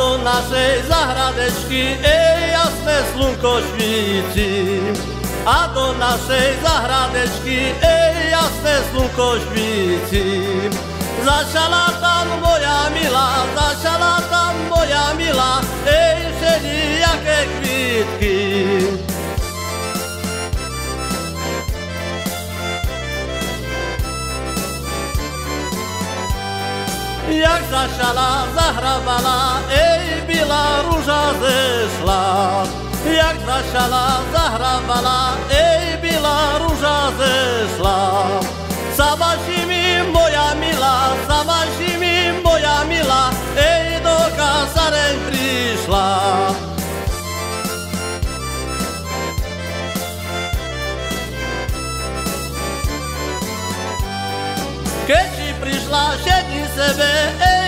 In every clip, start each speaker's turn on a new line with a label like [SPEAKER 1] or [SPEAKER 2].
[SPEAKER 1] do našej zahradečky, ej, jasné slunko švíci. A do našej zahradečky, ej, jasné slunko švíci. Začala tam moja milá, začala tam moja milá, ej, všelijaké kvítky. Jak zašala, zahrabala, Jak zašala, zahrabala, ej, byla rúža zešla. Za vašimi, moja milá, za vašimi, moja milá, ej, do kasareň prišla. Keď si prišla šedni sebe, ej,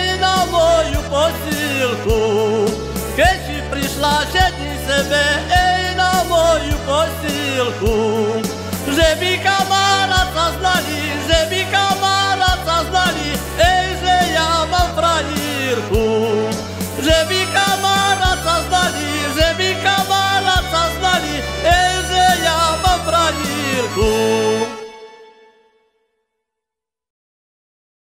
[SPEAKER 1] Keď si prišla šedni sebe, ej, na moju posílku.